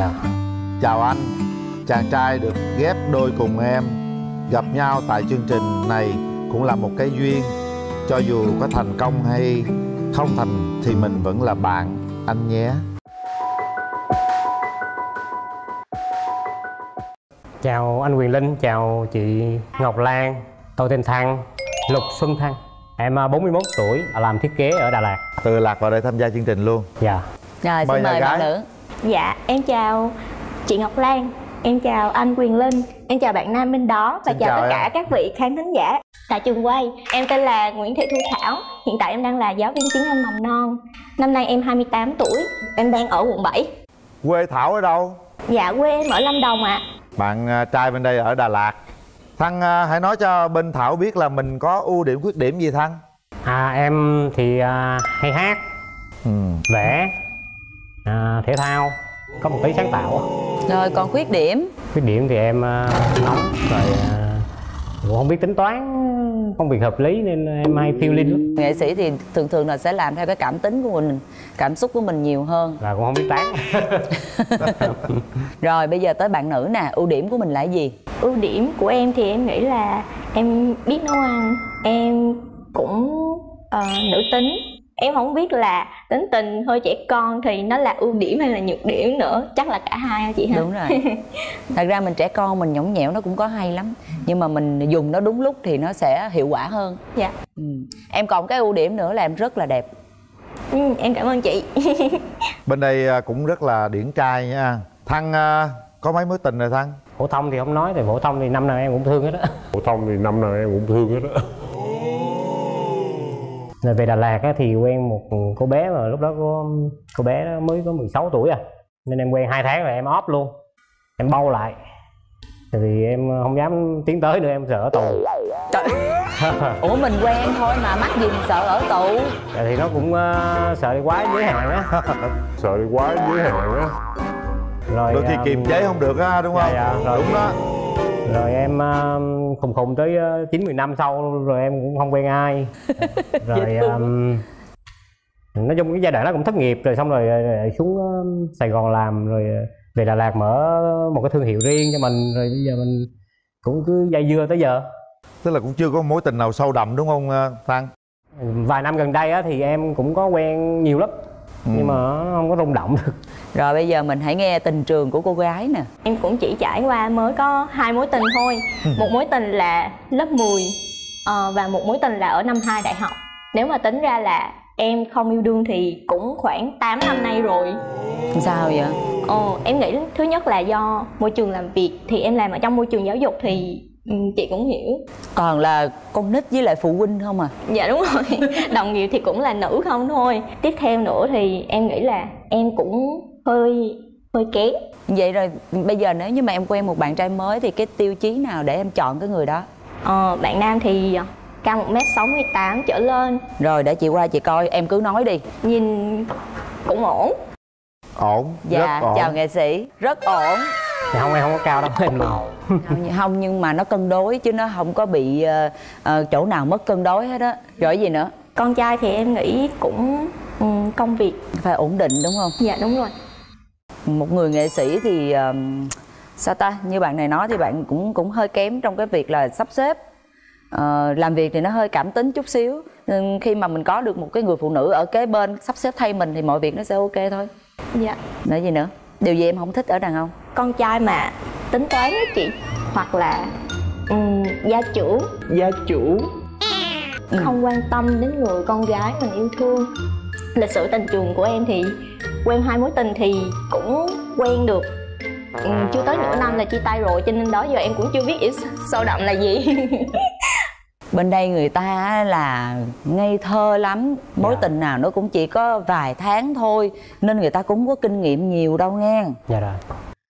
dạ chào anh. Chàng trai được ghép đôi cùng em. Gặp nhau tại chương trình này cũng là một cái duyên. Cho dù có thành công hay không thành thì mình vẫn là bạn anh nhé. Chào anh quyền linh chào chị ngọc lan tôi tên thăng lục xuân thăng. Em à, 41 tuổi làm thiết kế ở đà lạt. Từ lạc vào đây tham gia chương trình luôn. Dạ. Rồi Mời xin nhà mời bạn nữ Dạ, em chào chị Ngọc Lan Em chào anh Quyền Linh Em chào bạn Nam bên đó Và Xin chào, chào tất em. cả các vị khán thính giả. Tại trường quay Em tên là Nguyễn Thị Thu Thảo Hiện tại em đang là giáo viên tiếng Anh mầm non. Năm nay em 28 tuổi Em đang ở quận 7 quê thảo ở đâu? Dạ, quê em ở Lâm Đồng ạ. Bạn à, trai bên đây ở đà lạt. Thăng à, hãy nói cho bên thảo biết là mình có ưu điểm khuyết điểm gì thăng? À, em thì à, hay hát ừ. vẽ à, thể thao. Có một tí sáng tạo Rồi còn khuyết điểm? Khuyết điểm thì em à, nóng rồi à, cũng không biết tính toán công việc hợp lý nên em hay phiêu linh lắm. Nghệ sĩ thì thường thường là sẽ làm theo cái cảm tính của mình Cảm xúc của mình nhiều hơn. Và cũng không biết tán Rồi bây giờ tới bạn nữ nè Ưu điểm của mình là gì? Ưu điểm của em thì em nghĩ là Em biết nấu ăn. Em cũng ờ, nữ tính Em không biết là tính tình hơi trẻ con thì nó là ưu điểm hay là nhược điểm nữa. Chắc là cả hai chị ha Đúng rồi. Thật ra mình trẻ con mình nhõng nhẽo nó cũng có hay lắm. Nhưng mà mình dùng nó đúng lúc thì nó sẽ hiệu quả hơn. Dạ. Ừ. Em còn cái ưu điểm nữa là em rất là đẹp. Ừ, Em cảm ơn chị. Bên đây à, cũng rất là điển trai nha. Thăng à, có mấy mối tình rồi thăng? Phổ thông thì không nói thì phổ thông thì năm nào em cũng thương hết á. Phổ thông thì năm nào em cũng thương hết á rồi về Đà Lạt á, thì quen một cô bé mà lúc đó có cô bé đó mới có 16 tuổi à. Nên em quen hai tháng rồi em off luôn. Em bâu lại. Tại vì em không dám tiến tới nữa em sợ ở tù. Ủa mình quen thôi mà mắc gì mình sợ ở tù? Tại thì nó cũng ờ, sợ đi quá giới hạn á. Sợ đi quá giới hạn á. Rồi đôi khi ờ, kiềm chế không được á đúng dạ, không? dạ, rồi. đúng đó rồi em ờ, khùng khùng tới ờ, chín mười năm sau rồi em cũng không quen ai. Rồi um, nói chung cái giai đoạn đó cũng thất nghiệp rồi xong rồi, rồi xuống ờ, Sài Gòn làm rồi về Đà Lạt mở một cái thương hiệu riêng cho mình. Rồi bây giờ mình cũng cứ dây dưa tới giờ. Tức là cũng chưa có mối tình nào sâu đậm đúng không thăng vài năm gần đây á, thì em cũng có quen nhiều lắm Ừ. nhưng mà nó không có rung động được. Rồi bây giờ mình hãy nghe tình trường của cô gái nè. Em cũng chỉ trải qua mới có hai mối tình thôi. Một mối tình là lớp 10 ờ, Và một mối tình là ở năm 2 đại học. Nếu mà tính ra là em không yêu đương thì cũng khoảng 8 năm nay rồi. Sao vậy? Ờ, em nghĩ thứ nhất là do môi trường làm việc Thì em làm ở trong môi trường giáo dục thì ừ, chị cũng hiểu. Toàn là con nít với lại phụ huynh không à? Dạ đúng rồi, đồng nghiệp thì cũng là nữ không thôi. Tiếp theo nữa thì em nghĩ là em cũng hơi hơi kém. Vậy rồi bây giờ nếu như mà em quen một bạn trai mới Thì cái tiêu chí nào để em chọn cái người đó? Ờ, Bạn nam thì cao 1m68 trở lên. Rồi để chị qua chị coi em cứ nói đi. Nhìn cũng ổn. Ổn Dạ rất ổn. chào nghệ sĩ. Rất ổn. Thì không em không có cao đâu em luôn không, không nhưng mà nó cân đối chứ nó không có bị ờ, chỗ nào mất cân đối hết á. Rồi gì nữa? Con trai thì em nghĩ cũng ừ, công việc phải ổn định đúng không? Dạ đúng rồi. Một người nghệ sĩ thì ờm, sao ta? Như bạn này nói thì bạn cũng cũng hơi kém trong cái việc là sắp xếp. Ờ, làm việc thì nó hơi cảm tính chút xíu. Nên khi mà mình có được một cái người phụ nữ ở kế bên sắp xếp thay mình thì mọi việc nó sẽ ok thôi. Dạ. Nữa gì nữa? Điều gì em không thích ở đàn ông? Con trai mà tính toán á chị. Hoặc là ừm, gia trưởng gia chủ. Không quan tâm đến người con gái mình yêu thương. Lịch sử tình trường của em thì quen hai mối tình thì cũng quen được. Ừ, chưa tới nửa năm là chia tay rồi cho nên đó giờ em cũng chưa biết yêu sâu đậm là gì. Bên đây người ta á là ngây thơ lắm mối Dạ. tình nào nó cũng chỉ có vài tháng thôi nên người ta cũng có kinh nghiệm nhiều đâu nghe. Dạ rồi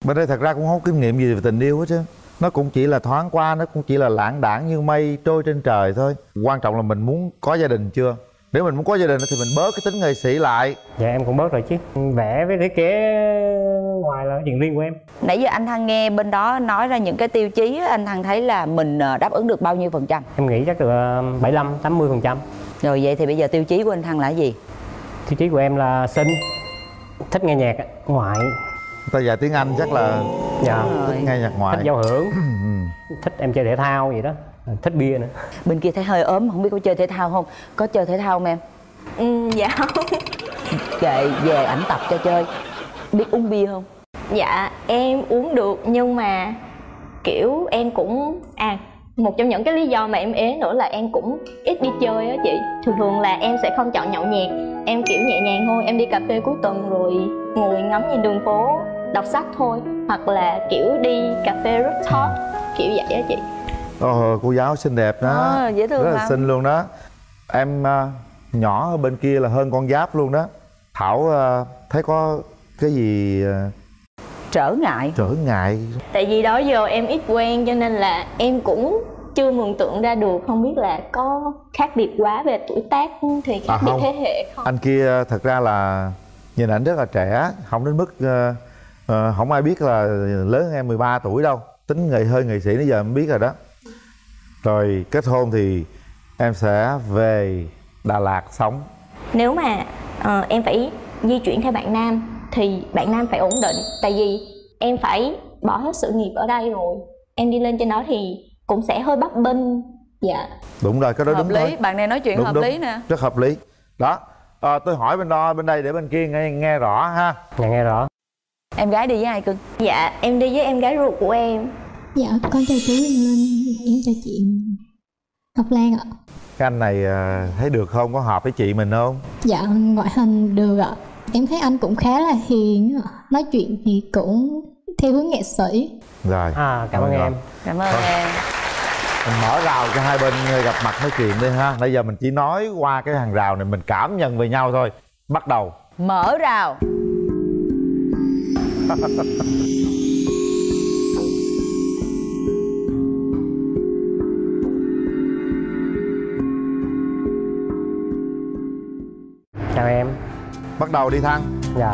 bên đây thật ra cũng không có kinh nghiệm gì về tình yêu hết chứ. Nó cũng chỉ là thoáng qua nó cũng chỉ là lãng đảng như mây trôi trên trời thôi. Quan trọng là mình muốn có gia đình chưa? Nếu mình muốn có gia đình thì mình bớt cái tính nghệ sĩ lại. Dạ em cũng bớt rồi chứ. Vẽ với thiết kế ngoài là chuyện riêng của em. Nãy giờ anh thăng nghe bên đó nói ra những cái tiêu chí anh thăng thấy là mình ờ, đáp ứng được bao nhiêu phần trăm? Em nghĩ chắc được ờ, 75 80 phần trăm. Rồi vậy thì bây giờ tiêu chí của anh thăng là gì? Tiêu chí của em là xinh thích nghe nhạc á, ngoại ta dạy tiếng anh chắc là dạ. thích nghe nhạc ngoại thích giao hưởng. Ừ. thích em chơi thể thao gì đó. Thích bia nữa. Bên kia thấy hơi ốm không biết có chơi thể thao không? Có chơi thể thao không em? Ừ, dạ. Về về ảnh tập cho chơi. Biết uống bia không? Dạ em uống được nhưng mà kiểu em cũng à một trong những cái lý do mà em ế nữa là em cũng ít đi chơi á chị. Thường thường là em sẽ không chọn nhậu nhẹt. Em kiểu nhẹ nhàng thôi em đi cà phê cuối tuần rồi ngồi ngắm nhìn đường phố đọc sách thôi hoặc là kiểu đi cà phê rooftop kiểu vậy á chị. Ồ, cô giáo xinh đẹp đó. Ờ, dễ thương rất là xinh luôn đó. Em à, nhỏ ở bên kia là hơn con giáp luôn đó. Thảo à, thấy có cái gì à, trở ngại. trở ngại? Tại vì đó giờ em ít quen cho nên là em cũng chưa mường tượng ra được. Không biết là có khác biệt quá về tuổi tác thì khác À, biệt không. thế hệ không? Anh kia thật ra là nhìn ảnh rất là trẻ không đến mức ờ, ờ, không ai biết là lớn hơn em 13 tuổi đâu. Tính nghệ hơi nghệ sĩ đến giờ em biết rồi đó. Rồi kết hôn thì em sẽ về Đà Lạt sống. Nếu mà ờ, em phải di chuyển theo bạn nam thì bạn nam phải ổn định. Tại vì em phải bỏ hết sự nghiệp ở đây rồi. Em đi lên trên đó thì cũng sẽ hơi bấp bênh. Dạ. Đúng rồi cái đó hợp đúng lý thôi bạn này nói chuyện Đúng, hợp đúng. lý nè. Rất hợp lý. Đó Ờ, tôi hỏi bên đó bên đây để bên kia nghe nghe rõ ha. Nghe nghe rõ em gái đi với ai cưng? Dạ em đi với em gái ruột của em. Dạ, con chào chú em chào chị Ngọc Lan ạ. cái anh này ờ, thấy được không? Có hợp với chị mình không? Dạ, ngoại hình được ạ. Em thấy anh cũng khá là hiền, nói chuyện thì cũng theo hướng nghệ sĩ. rồi. À cảm ơn em. Cảm ơn em. Mình mở rào cho hai bên gặp mặt nói chuyện đi ha. Nãy giờ mình chỉ nói qua cái hàng rào này mình cảm nhận về nhau thôi. Bắt đầu. Mở rào chào em. Bắt đầu đi thăng. Dạ.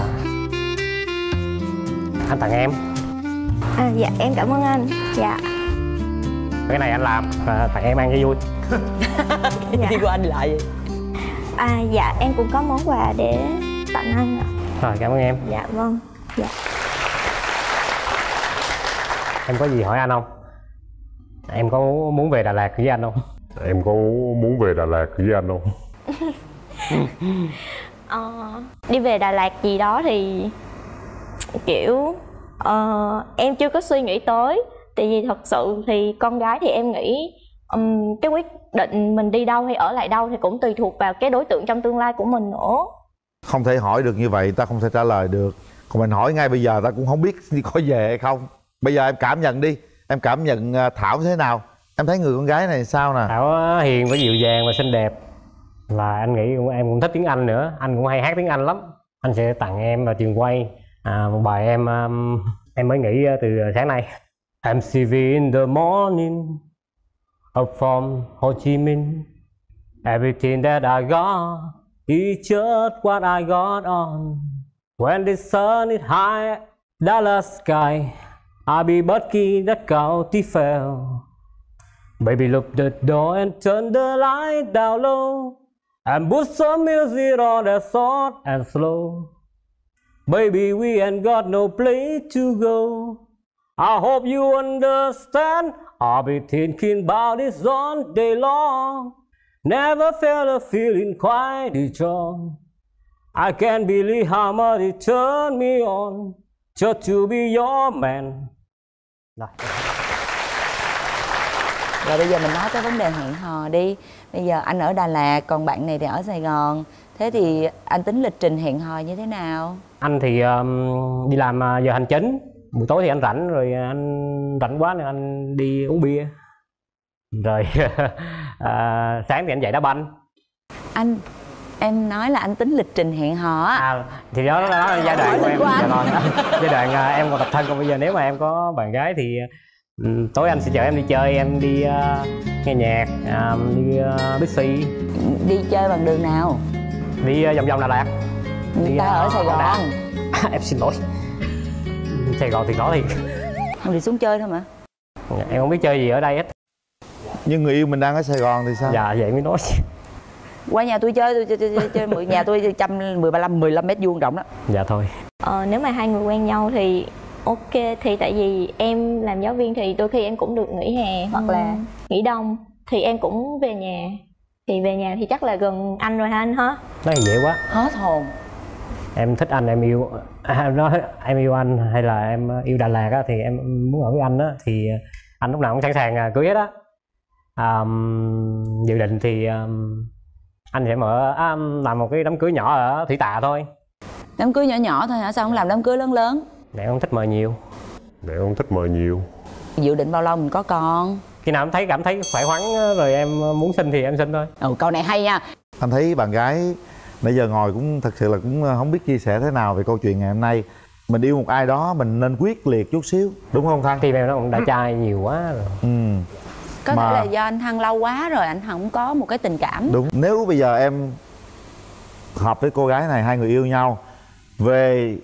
Anh tặng em. À, dạ em cảm ơn anh. Dạ. Cái này anh làm à, tặng em ăn cho vui. Dạ. đi qua anh lại vậy? À, dạ em cũng có món quà để tặng anh ạ. Rồi cảm ơn em. Dạ vâng. Dạ em có gì hỏi anh không? Em có muốn về Đà Lạt với anh không? Em có muốn về Đà Lạt với anh không? Ờ, đi về Đà Lạt gì đó thì kiểu ờ, em chưa có suy nghĩ tới. Tại vì thật sự thì con gái thì em nghĩ ừm, cái quyết định mình đi đâu hay ở lại đâu thì cũng tùy thuộc vào cái đối tượng trong tương lai của mình nữa. Không thể hỏi được như vậy ta không thể trả lời được. Còn mình hỏi ngay bây giờ ta cũng không biết có về hay không bây giờ em cảm nhận đi. Em cảm nhận à, thảo thế nào? Em thấy người con gái này sao nè? Thảo hiền và dịu dàng và xinh đẹp. Là anh nghĩ em cũng thích tiếng Anh nữa. Anh cũng hay hát tiếng Anh lắm. Anh sẽ tặng em vào trường quay. À, một bài em um, em mới nghĩ à, từ sáng nay. MCV in the morning up from Ho Chi Minh. Everything that I got is just what I got on. When the sun is high Dallas sky. I'll be Bucky that county fell Baby, look the door and turn the light down low and put some music on that soft and slow. Baby, we ain't got no place to go. I hope you understand. I'll be thinking about this all day long. Never felt a feeling quite this strong. I can't believe how much it turned me on just to be your man. Rồi. rồi. Bây giờ mình nói tới vấn đề hẹn hò đi. Bây giờ anh ở Đà Lạt còn bạn này thì ở Sài Gòn. Thế thì anh tính lịch trình hẹn hò như thế nào? Anh thì um, đi làm uh, giờ hành chính. Buổi tối thì anh rảnh rồi anh rảnh quá nên anh đi uống bia. Rồi à, sáng thì anh dậy đá banh. Anh em nói là anh tính lịch trình hẹn hò á. À, thì đó, đó là giai đoạn của em giai đoạn à, em còn độc thân còn bây giờ nếu mà em có bạn gái thì ừm, tối anh sẽ chở em đi chơi em đi à, nghe nhạc à, đi uh, Bixi đi chơi bằng đường nào? Đi à, vòng vòng Đà Lạt. Người Đi, ta ờ, ở Sài. Gòn. Em xin lỗi. Sài Gòn thì có thì. Không đi xuống chơi thôi mà. Em không biết chơi gì ở đây hết. Nhưng người yêu mình đang ở sài gòn thì sao? Dạ vậy mới nói qua nhà tôi chơi tôi chơi, chơi, chơi, chơi mười- nhà tôi trăm mười ba lăm mười lăm mét vuông rộng đó dạ thôi. Ờ, nếu mà hai người quen nhau thì ok thì tại vì em làm giáo viên thì đôi khi em cũng được nghỉ hè hoặc là Ừ. nghỉ đông thì em cũng về nhà. Thì về nhà thì chắc là gần anh rồi ha anh hả? Nói thì dễ quá. Hết hồn. Em thích anh em yêu à, nói em yêu anh hay là em yêu Đà Lạt á thì em muốn ở với anh á thì anh lúc nào cũng sẵn sàng à, cưới hết á. À, dự định thì um, anh sẽ mở à, làm một cái đám cưới nhỏ ở thủy tạ thôi. Đám cưới nhỏ nhỏ thôi hả? Sao không làm đám cưới lớn lớn? Để không thích mời nhiều. Để không thích mời nhiều. Dự định bao lâu mình có con? Khi nào em thấy cảm thấy khỏe khoắn á, rồi em muốn sinh thì em sinh thôi. Ừ câu này hay nha. Anh thấy bạn gái nãy giờ ngồi cũng thật sự là cũng không biết chia sẻ thế nào về câu chuyện ngày hôm nay. Mình yêu một ai đó mình nên quyết liệt chút xíu đúng không thăng tim em nó cũng đã trai nhiều quá rồi. Ừ có Mà- thể là do anh thăng lâu quá rồi anh không có một cái tình cảm. Đúng. Nếu bây giờ em hợp với cô gái này hai người yêu nhau về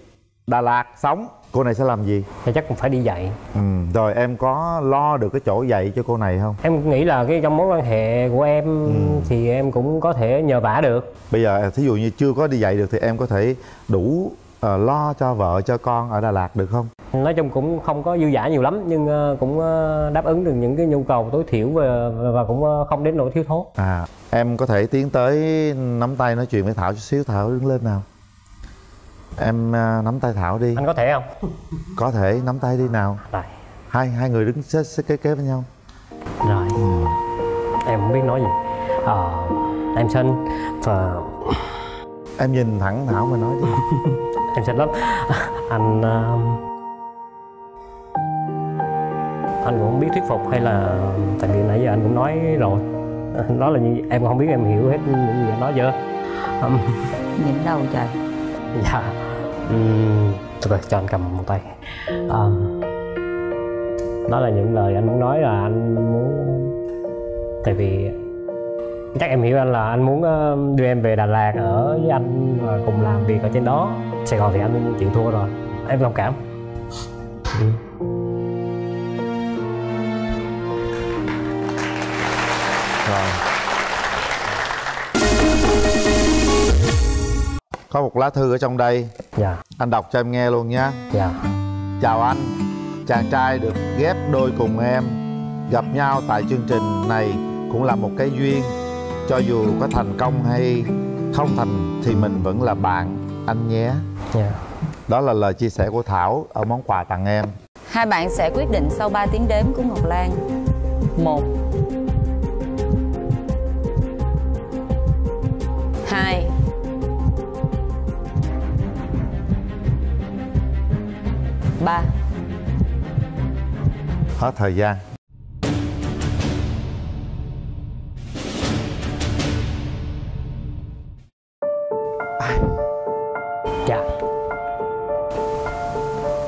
Đà Lạt sống cô này sẽ làm gì? Thì chắc cũng phải đi dạy. Ừ. rồi em có lo được cái chỗ dạy cho cô này không? Em nghĩ là cái trong mối quan hệ của em thì em cũng có thể nhờ vả được. Bây giờ thí dụ như chưa có đi dạy được thì em có thể đủ ờ, lo cho vợ cho con ở Đà Lạt được không nói chung cũng không có dư dả nhiều lắm nhưng ờ, cũng ờ, đáp ứng được những cái nhu cầu tối thiểu và, và cũng ờ, không đến nỗi thiếu thốn. À em có thể tiến tới nắm tay nói chuyện với Thảo chút xíu. Thảo đứng lên nào. Em nắm tay Thảo đi. Anh có thể không? Có thể nắm tay đi nào. Rồi. Hai hai người đứng xếp, xếp kế kế với nhau. Rồi. Em không biết nói gì. Ờ, em xin và em nhìn thẳng Thảo mà nói đi. Em xin lắm. Anh ờ, anh cũng không biết thuyết phục hay là tại vì nãy giờ anh cũng nói rồi. Nói là như em không biết em hiểu hết những gì anh nói chưa? Nhìn đâu trời. Dạ. Um, rồi cho anh cầm một tay. Um, đó là những lời anh muốn nói là anh muốn tại vì chắc em hiểu anh là anh muốn ờ, đưa em về Đà Lạt ở với anh và cùng làm việc ở trên đó. Sài Gòn thì anh chịu thua rồi. Em thông cảm có một lá thư ở trong đây. Dạ. Anh đọc cho em nghe luôn nhé dạ. Chào anh chàng trai được ghép đôi cùng em. Gặp nhau tại chương trình này cũng là một cái duyên. Cho dù có thành công hay không thành thì mình vẫn là bạn anh nhé. Dạ. Đó là lời chia sẻ của thảo ở món quà tặng em. Hai bạn sẽ quyết định sau 3 tiếng đếm của ngọc lan. Một. Hai ba. Hết thời gian. Dạ.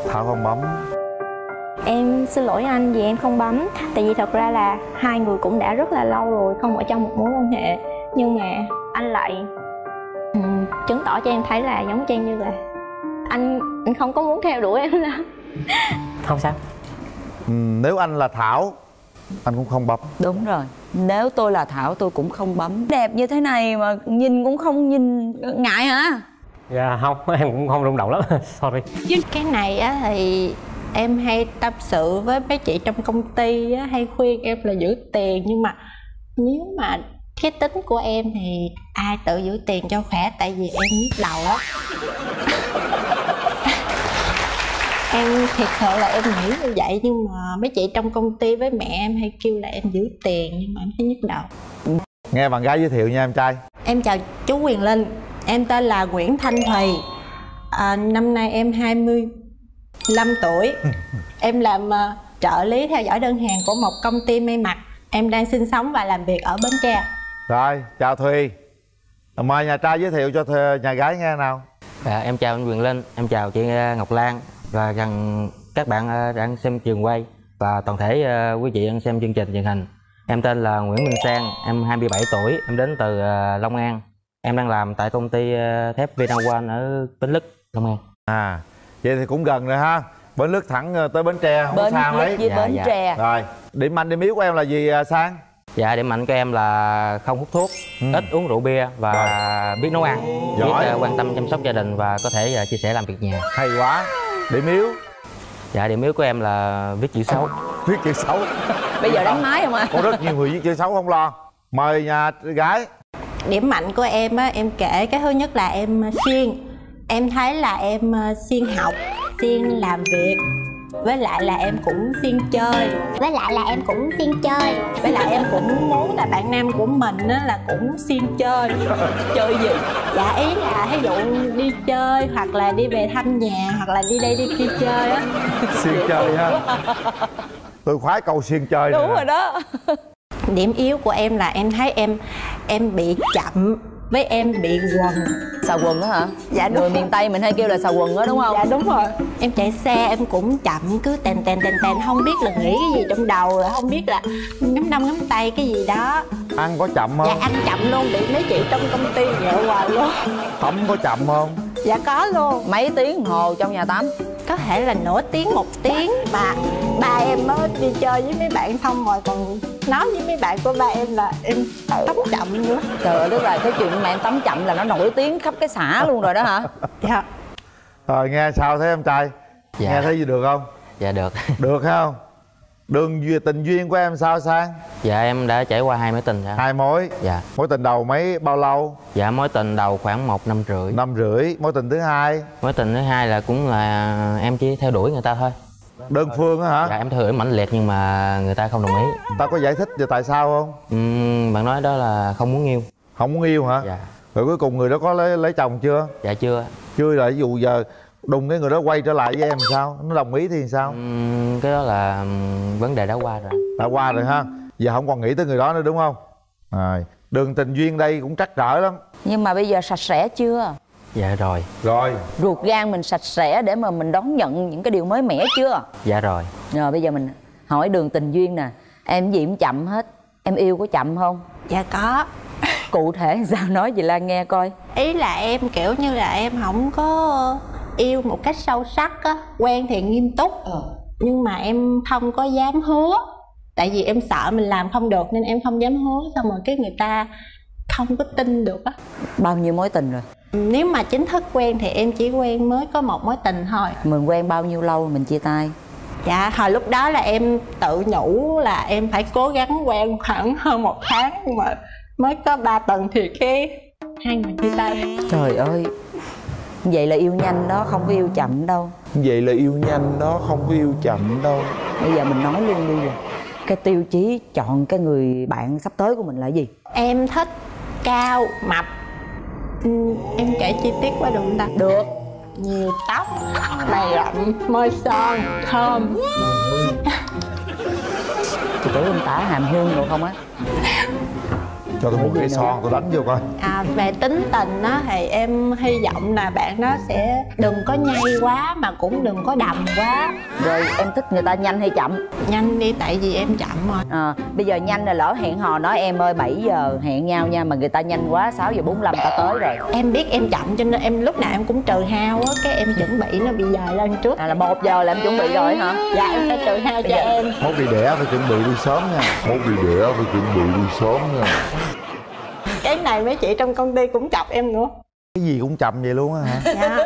Thảo không bấm. Em xin lỗi anh vì em không bấm. Tại vì thật ra là hai người cũng đã rất là lâu rồi không ở trong một mối quan hệ. Nhưng mà anh lại ừm, chứng tỏ cho em thấy là giống trang như là anh anh không có muốn theo đuổi em lắm. Không sao. Ừ, nếu anh là thảo anh cũng không bấm. Đúng rồi. Nếu tôi là thảo tôi cũng không bấm. Đẹp như thế này mà nhìn cũng không nhìn ngại hả? Dạ không. Em cũng không rung động lắm. Sorry. Với cái này á thì em hay tâm sự với mấy chị trong công ty á hay khuyên em là giữ tiền. Nhưng mà nếu mà cái tính của em thì ai tự giữ tiền cho khỏe? Tại vì em nhức đầu á em thiệt sự là em nghĩ như vậy nhưng mà mấy chị trong công ty với mẹ em hay kêu là em giữ tiền nhưng mà em thấy nhức đầu. Nghe bạn gái giới thiệu nha em trai. Em chào chú Quyền Linh Em tên là Nguyễn Thanh Thùy. À, Năm nay em 25 tuổi. Em làm ờ, trợ lý theo dõi đơn hàng của một công ty may mặc. Em đang sinh sống và làm việc ở Bến Tre. Rồi chào thùy. Mời nhà trai giới thiệu cho nhà gái nghe nào. Dạ, em chào anh Quyền Linh, em chào chị ờ, Ngọc Lan và rằng các bạn ờ, đang xem trường quay và toàn thể ờ, quý chị đang xem chương trình truyền hình. Em tên là Nguyễn Minh Sang, em 27 tuổi, em đến từ ờ, Long An. Em đang làm tại công ty thép Vinawan ở Bến Lức, Long An. à vậy thì cũng gần rồi ha bến lức thẳng tới bến tre không bến xa lức mấy Dạ, bến dạ. tre rồi điểm mạnh điểm yếu của em là gì à, sang dạ điểm mạnh của em là không hút thuốc Ừ. ít uống rượu bia và biết nấu ăn Giỏi. biết quan tâm chăm sóc gia đình và có thể chia sẻ làm việc nhà hay quá điểm yếu? Dạ điểm yếu của em là viết chữ xấu. Viết chữ xấu? Bây giờ đánh máy không ạ? Có rất nhiều người viết chữ xấu không lo. Mời nhà gái. Điểm mạnh của em á em kể cái thứ nhất là em siêng. Em thấy là em ờ, siêng học siêng làm việc với lại là em cũng siêng chơi. Với lại là em cũng siêng chơi. Với lại em cũng muốn là bạn nam của mình á là cũng siêng chơi. Chơi gì? Dạ ý là ví dụ đi chơi hoặc là đi về thăm nhà hoặc là đi đây đi kia chơi á. Siêng chơi ha. Tôi khoái câu siêng chơi đúng rồi đó. Điểm yếu của em là em thấy em em bị chậm với em bị quần xào quần á hả? Dạ, đúng người rồi. miền tây mình hay kêu là xào quần á đúng không? Dạ đúng rồi. Em chạy xe em cũng chậm cứ tèn tèn tèn tèn không biết là nghĩ cái gì trong đầu rồi không biết là ngắm đông ngắm tay cái gì đó. Ăn có chậm không? Dạ ăn chậm luôn bị mấy chị trong công ty ghẹo hoài luôn. Tắm có chậm không? Dạ có luôn. Mấy tiếng hồ trong nhà tắm có thể là nửa tiếng một tiếng. Mà ba em mới đi chơi với mấy bạn xong rồi còn nói với mấy bạn của ba em là em tắm. chậm nữa trời ơi là cái chuyện mà em tắm chậm là nó nổi tiếng khắp cái xã luôn rồi đó hả? Dạ. Rồi nghe sao thấy em trai? Dạ. nghe thấy gì được không? Dạ được. Được không đường duyên tình duyên của em sao sang? Dạ em đã trải qua hai mối tình rồi. Hai mối? Dạ. Mối tình đầu mấy bao lâu? Dạ mối tình đầu khoảng một năm rưỡi. Năm rưỡi. Mối tình thứ hai? Mối tình thứ hai là cũng là em chỉ theo đuổi người ta thôi. Đơn phương á hả? Dạ em theo đuổi mãnh liệt nhưng mà người ta không đồng ý. Ta có giải thích về tại sao không? Ừm, bạn nói đó là không muốn yêu. Không muốn yêu hả? Dạ. Rồi cuối cùng người đó có lấy lấy chồng chưa? Dạ chưa. Chưa rồi ví dụ giờ đùng cái người đó quay trở lại với em sao? Nó đồng ý thì sao? Ừm, cái đó là ừm, vấn đề đã qua rồi. Đã qua rồi ha. Giờ không còn nghĩ tới người đó nữa đúng không? Rồi đường tình duyên đây cũng trắc trở lắm. Nhưng mà bây giờ sạch sẽ chưa? Dạ rồi. Rồi. Ruột gan mình sạch sẽ để mà mình đón nhận những cái điều mới mẻ chưa? Dạ rồi. Rồi bây giờ mình hỏi đường tình duyên nè. Em gì cũng chậm hết? Em yêu có chậm không? Dạ có. Cụ thể sao nói chị lan nghe coi. Ý là em kiểu như là em không có yêu một cách sâu sắc á quen thì nghiêm túc. Nhưng mà em không có dám hứa. Tại vì em sợ mình làm không được nên em không dám hứa xong rồi cái người ta không có tin được á. Bao nhiêu mối tình rồi? Nếu mà chính thức quen thì em chỉ quen mới có một mối tình thôi. Mình quen bao nhiêu lâu mình chia tay? Dạ hồi lúc đó là em tự nhủ là em phải cố gắng quen khoảng hơn một tháng nhưng mà mới có ba tuần thì cái hai người chia tay. Trời ơi vậy là yêu nhanh đó không có yêu chậm đâu. Vậy là yêu nhanh đó không có yêu chậm đâu. Bây giờ mình nói luôn đi rồi. Cái tiêu chí chọn cái người bạn sắp tới của mình là gì? Em thích cao mập. Ừ, em kể chi tiết qua được không ta? Được. Nhiều tóc mày rậm môi son thơm. Chị tưởng em tả hàm hương rồi không á cho tôi một cái son tôi đánh vô coi. À, về tính tình á thì em hy vọng là bạn đó sẽ đừng có nhây quá mà cũng đừng có đầm quá. Rồi em thích người ta nhanh hay chậm? Nhanh đi tại vì em chậm rồi. À, bây giờ nhanh là lỡ hẹn hò nói em ơi 7 giờ hẹn nhau nha mà người ta nhanh quá 6 giờ 45 ta tới rồi. Em biết em chậm cho nên em lúc nào em cũng trừ hao á cái em chuẩn bị nó bị dài lên trước. À, là một giờ là em chuẩn bị rồi hả? Dạ em sẽ trừ hao cho em. Mốt bị đẻ phải chuẩn bị đi sớm nha. Mốt bị đẻ phải chuẩn bị đi sớm nha cái này mấy chị trong công ty cũng chọc em nữa. Cái gì cũng chậm vậy luôn á hả? Dạ.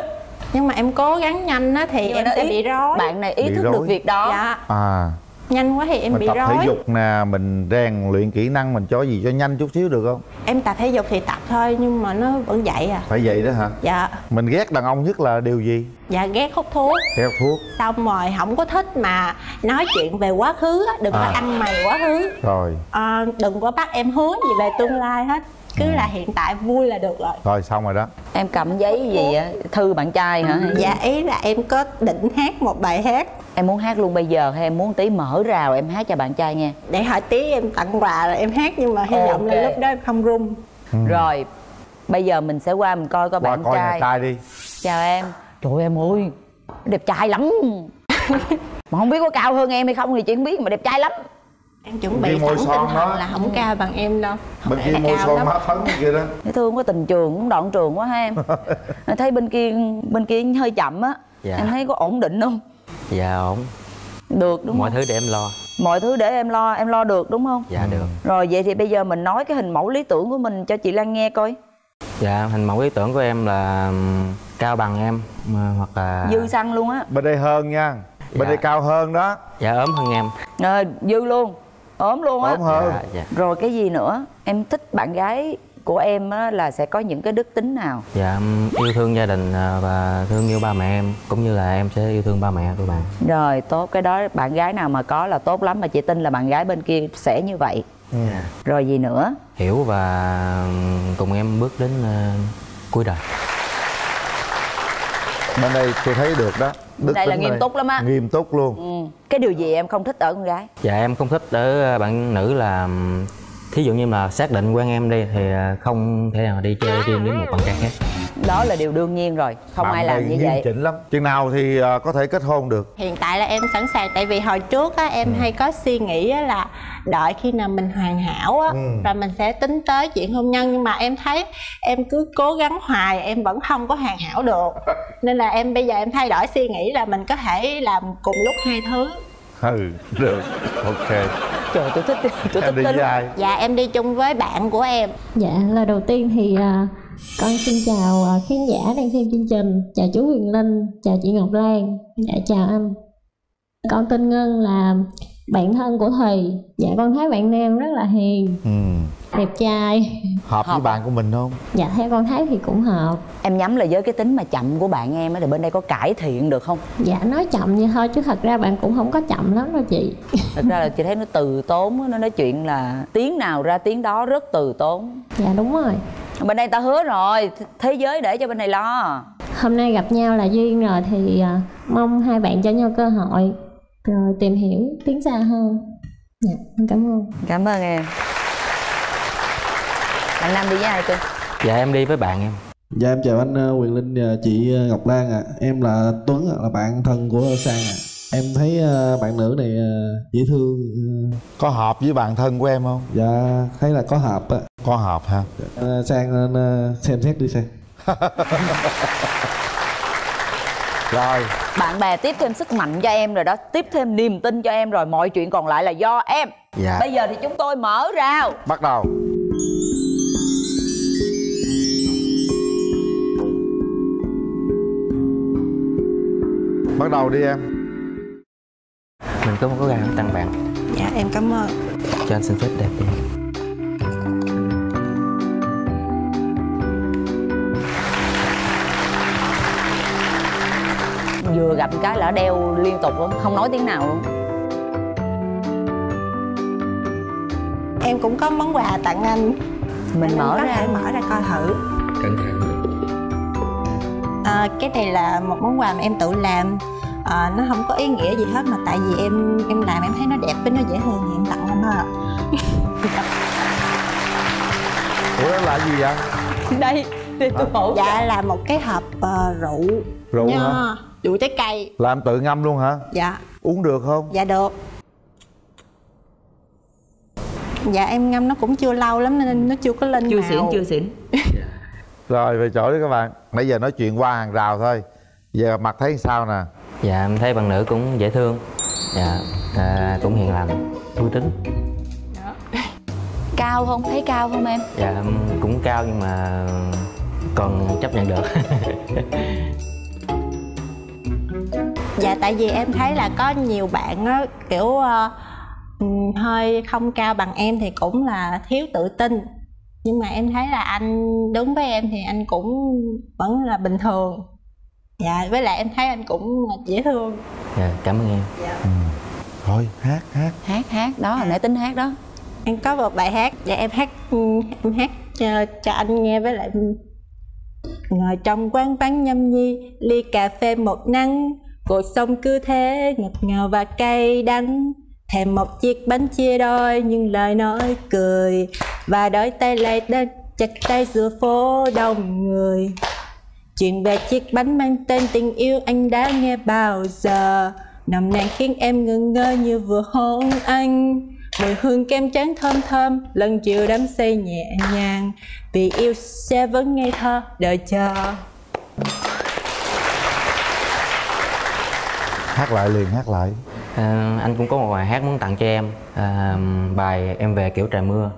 Nhưng mà em cố gắng nhanh á thì Nhưng em sẽ ý- bị rối. bạn này ý Bị thức rối. được việc đó. Dạ. À. Nhanh quá thì em mình bị tập rối. thể dục nè mình rèn luyện kỹ năng mình cho gì cho nhanh chút xíu được không? Em tập thể dục thì tập thôi nhưng mà nó vẫn vậy à. Phải vậy đó hả? Dạ. Mình ghét đàn ông nhất là điều gì? Dạ ghét hút thuốc. Ghét thuốc. Xong rồi không có thích mà nói chuyện về quá khứ á đừng có À. ăn mày quá khứ. Rồi. À, đừng có bắt em hứa gì về tương lai hết cứ Ừ. là hiện tại vui là được rồi. Rồi xong rồi đó. Em cầm giấy gì á? Thư bạn trai hả? Dạ ý là em có định hát một bài hát em muốn hát luôn bây giờ hay em muốn tí mở rào em hát cho bạn trai nghe? Để hỏi tí em tặng quà rồi em hát nhưng mà hy vọng là Ok. lúc đó em không run rồi bây giờ mình sẽ qua mình coi coi qua bạn coi nhà trai trai đi. Chào em. Trời ơi, em ơi đẹp trai lắm. Mà không biết có cao hơn em hay không thì chị không biết mà đẹp trai lắm em chuẩn bị sẵn tinh thần đó. là không cao bằng em đâu. Bên kia môi cao son má phấn kia đó. Dễ thương có tình trường cũng đoạn trường quá ha em. Thấy bên kia bên kia hơi chậm á. Dạ. em thấy có ổn định không? Dạ ổn. Được đúng mọi không? thứ để em lo. Mọi thứ để em lo em lo được đúng không? Dạ được. Rồi vậy thì bây giờ mình nói cái hình mẫu lý tưởng của mình cho chị Lan nghe coi. Dạ hình mẫu lý tưởng của em là cao bằng em hoặc là dư xăng luôn á. Bên đây hơn nha. Bên Dạ. đây cao hơn đó. Dạ ốm hơn em. Ờ, dư luôn ốm luôn á. Ốm hơn. Dạ, dạ. rồi cái gì nữa? Em thích bạn gái của em á, là sẽ có những cái đức tính nào? Dạ em yêu thương gia đình à, và thương yêu ba mẹ em cũng như là em sẽ yêu thương ba mẹ của bạn. Rồi tốt cái đó bạn gái nào mà có là tốt lắm mà chị tin là bạn gái bên kia sẽ như vậy. Dạ. rồi gì nữa? Hiểu và cùng em bước đến à, cuối đời bên đây tôi thấy được đó Đức đây là nghiêm đây. túc lắm á nghiêm túc luôn ừ. cái điều gì em không thích ở con gái dạ em không thích ở bạn nữ là thí dụ như là xác định quen em đi thì à, không thể nào đi chơi riêng với một bạn trai khác đó là điều đương nhiên rồi không Bạn ai làm như vậy. chỉnh lắm. Chừng nào thì ờ, có thể kết hôn được. Hiện tại là em sẵn sàng tại vì hồi trước á em hay có suy nghĩ á là đợi khi nào mình hoàn hảo á Ừ. rồi mình sẽ tính tới chuyện hôn nhân. Nhưng mà em thấy em cứ cố gắng hoài em vẫn không có hoàn hảo được. Nên là em bây giờ em thay đổi suy nghĩ là mình có thể làm cùng lúc hai thứ ừ được. Ok. Trời tôi thích tôi em thích đi tính với ai? Dạ em đi chung với bạn của em. Dạ, lời đầu tiên thì à, con xin chào à, khán giả đang xem chương trình, chào chú Huyền Linh, chào chị Ngọc Lan, dạ chào anh. Con tên Ngân là bạn thân của Thùy. Dạ con thấy bạn Nam rất là hiền, ừ. Đẹp trai. hợp với Hợp bạn của mình không Dạ theo con thấy thì cũng hợp. em nhắm là với cái tính mà chậm của bạn em á thì bên đây có cải thiện được không Dạ nói chậm như thôi chứ thật ra bạn cũng không có chậm lắm đâu chị. thật ra là chị thấy nó từ tốn á, nó nói chuyện là tiếng nào ra tiếng đó rất từ tốn Dạ đúng rồi. bên đây ta hứa rồi th- thế giới để cho bên này lo Hôm nay gặp nhau là duyên rồi thì à, mong hai bạn cho nhau cơ hội rồi tìm hiểu tiến xa hơn. Dạ, em cảm ơn. cảm ơn em bạn nam đi với ai cưng dạ em đi với bạn em Dạ em chào anh ờ, Quyền Linh và chị ờ, Ngọc Lan ạ. Em là Tuấn ạ, là bạn thân của Sang ạ. Em thấy ờ, bạn nữ này dễ thương. có hợp với bạn thân của em không Dạ thấy là có hợp ạ. có hợp ha Ờ, Sang nên xem xét đi xem. rồi bạn bè tiếp thêm sức mạnh cho em rồi đó tiếp thêm niềm tin cho em rồi mọi chuyện còn lại là do em dạ bây giờ thì chúng tôi mở rào bắt đầu bắt đầu đi em. Mình có một cái gà tặng bạn. Dạ em cảm ơn. Cho anh xin phép đẹp đi. Vừa gặp cái là đeo liên tục luôn không nói tiếng nào luôn. Em cũng có món quà tặng anh. Mình mở ra. mở ra coi thử. Cẩn thận à, cái này là một món quà mà em tự làm. À, nó không có ý nghĩa gì hết mà tại vì em em làm em thấy nó đẹp với nó dễ thương thì em tặng anh thôi ạ. Ủa đó là gì vậy? Đây thì tôi hổ dạ là một cái hộp ờ, rượu. Rượu hả? rượu trái cây. Làm tự ngâm luôn hả? Dạ. Uống được không? Dạ được. Dạ em ngâm nó cũng chưa lâu lắm nên nó chưa có lên chưa màu. xỉn chưa xỉn rồi về chỗ đi các bạn. Nãy giờ nói chuyện qua hàng rào thôi. Giờ mặt thấy sao nè? Dạ em thấy bạn nữ cũng dễ thương. Dạ à, cũng hiền lành vui tính cao không? Thấy cao không em? Dạ em cũng cao nhưng mà còn chấp nhận được. Dạ tại vì em thấy là có nhiều bạn á kiểu ừm, hơi không cao bằng em thì cũng là thiếu tự tin nhưng mà em thấy là anh đứng với em thì anh cũng vẫn là bình thường. Dạ với lại em thấy anh cũng dễ thương. Dạ cảm ơn em. Thôi hát hát. Hát hát đó hồi nãy tính hát đó. Em có một bài hát dạ em hát em hát cho, cho anh nghe với lại ngồi trong quán bán nhâm nhi ly cà phê một nắng. Cuộc sống cứ thế ngọt ngào và cay đắng thèm một chiếc bánh chia đôi, nhưng lời nói cười. Và đôi tay lại đến chặt tay giữa phố đông người. Chuyện về chiếc bánh mang tên tình yêu, anh đã nghe bao giờ? Nồng nàn khiến em ngừng ngơ như vừa hôn anh. Mùi hương kem trắng thơm thơm lần chiều đám say nhẹ nhàng. Vì yêu sẽ vẫn ngây thơ, đợi chờ. Hát lại liền, hát lại. À, anh cũng có một bài hát muốn tặng cho em. À, bài em về kiểu trời mưa.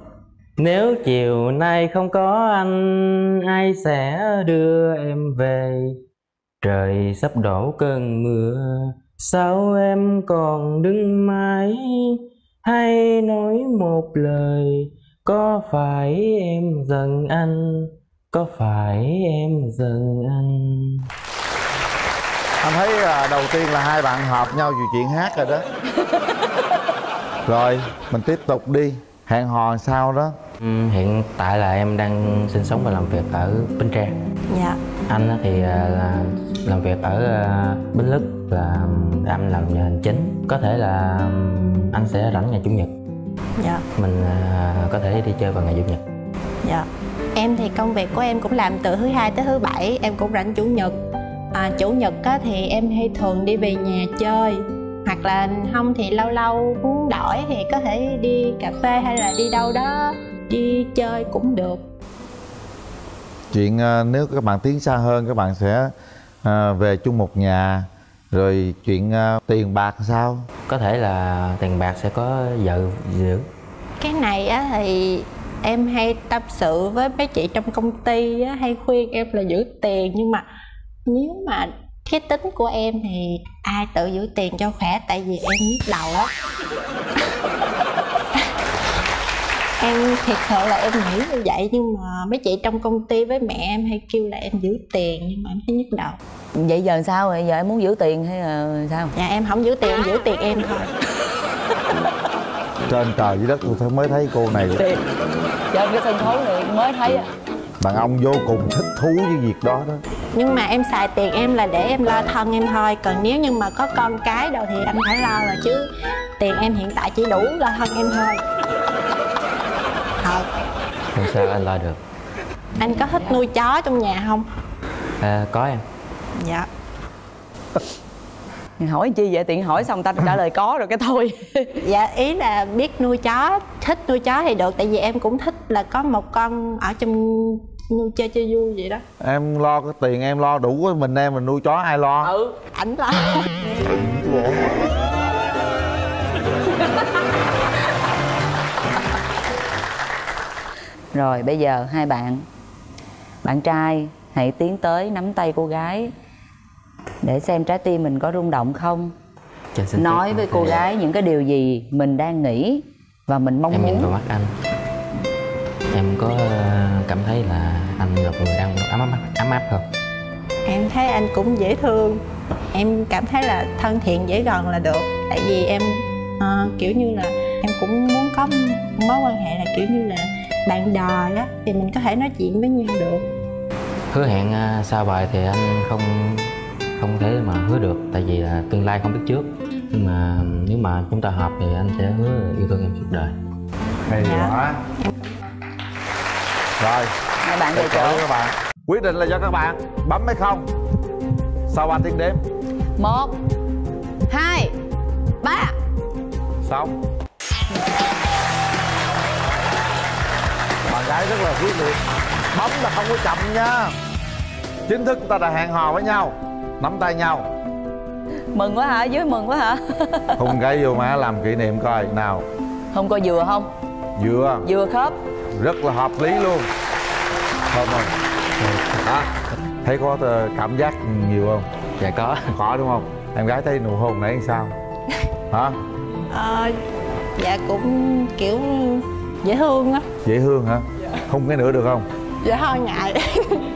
Nếu chiều nay không có anh ai sẽ đưa em về? Trời sắp đổ cơn mưa sao em còn đứng mãi? Hay nói một lời có phải em giận anh? Có phải em giận anh? Anh thấy à, đầu tiên là hai bạn hợp nhau về chuyện hát rồi đó. Rồi mình tiếp tục đi. Hẹn hò sao đó? Ừ, hiện tại là em đang sinh sống và làm việc ở Bến Tre. Dạ. Anh á thì à, là làm việc ở à, Bến Lức. Là anh làm nhà hành chính. Có thể là anh sẽ rảnh ngày chủ nhật. Dạ. Mình có thể đi chơi vào ngày chủ nhật. Dạ. Em thì công việc của em cũng làm từ thứ hai tới thứ bảy. Em cũng rảnh chủ nhật à, chủ nhật á, thì em hay thường đi về nhà chơi. Hoặc là không thì lâu lâu muốn đổi thì có thể đi cà phê hay là đi đâu đó đi chơi cũng được. Chuyện à, nếu các bạn tiến xa hơn các bạn sẽ à, về chung một nhà. Rồi chuyện à, tiền bạc sao? Có thể là tiền bạc sẽ có vợ giữ. Cái này á thì em hay tâm sự với mấy chị trong công ty á, hay khuyên em là giữ tiền. Nhưng mà nếu mà cái tính của em thì ai tự giữ tiền cho khỏe tại vì em nhức đầu á. Em thiệt sự là em nghĩ như vậy nhưng mà mấy chị trong công ty với mẹ em hay kêu là em giữ tiền nhưng mà em thấy nhức đầu. Vậy giờ sao rồi giờ em muốn giữ tiền hay là sao? Dạ em không giữ tiền em giữ tiền em thôi. Trên trời dưới đất tôi mới thấy cô này. Trên cái sân khấu này mới thấy á đàn ông vô cùng thích thú với việc đó đó. Nhưng mà em xài tiền em là để em lo thân em thôi. Còn nếu như mà có con cái đâu thì anh phải lo rồi chứ. Tiền em hiện tại chỉ đủ lo thân em thôi. Thật không sao anh lo được. Anh có thích nuôi chó trong nhà không? À, có em. Dạ. Hỏi chi vậy? Tiện hỏi xong ta trả lời có rồi cái thôi. Dạ ý là biết nuôi chó thích nuôi chó thì được. Tại vì em cũng thích là có một con ở trong nuôi chơi chơi vui vậy đó. Em lo cái tiền em lo đủ với mình em mình nuôi chó ai lo? Ừ. Ảnh lo rồi bây giờ hai bạn. Bạn trai hãy tiến tới nắm tay cô gái để xem trái tim mình có rung động không. Xin nói với cô gái những cái điều gì mình đang nghĩ và mình mong em nhìn muốn. vào mắt anh em có ờ, cảm thấy là anh là một người đang ấm áp ấm áp không? Em thấy anh cũng dễ thương. Em cảm thấy là thân thiện dễ gần là được. Tại vì em ờ, kiểu như là em cũng muốn có mối quan hệ là kiểu như là bạn đời á thì mình có thể nói chuyện với nhau được. Hứa hẹn à, sau bài thì anh không không thể mà hứa được tại vì là tương lai không biết trước. Nhưng mà nếu mà chúng ta hợp thì anh sẽ hứa yêu thương em suốt đời. Hay Dạ. quá rồi. Hai bạn về chỗ. các bạn. Quyết định là do các bạn. Bấm hay không? Sau 3 tiếng đếm? Một hai ba. Xong. Bạn gái rất là quyết liệt. Bấm là không có chậm nha. Chính thức chúng ta đã hẹn hò với nhau. Nắm tay nhau. Mừng quá hả? Dưới mừng quá hả? Hùng gái vô má làm kỷ niệm coi nào. Không coi vừa không? Vừa. Vừa khớp rất là hợp lý luôn. Không không đó thấy có ờ, cảm giác nhiều không? Dạ có. Có đúng không? Em gái thấy nụ hôn nãy làm sao? Hả? Ờ, dạ cũng kiểu dễ thương á. Dễ thương hả? Hôn cái nữa được không? Dạ hơi ngại